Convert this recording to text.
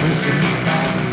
Crucified